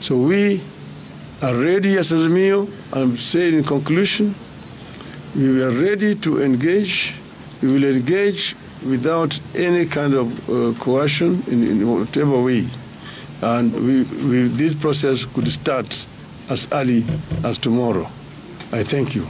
So we are ready as Azimio. I'm saying in conclusion, we are ready to engage. We will engage without any kind of uh, coercion in, in whatever way. And we, we, this process could start as early as tomorrow. I thank you.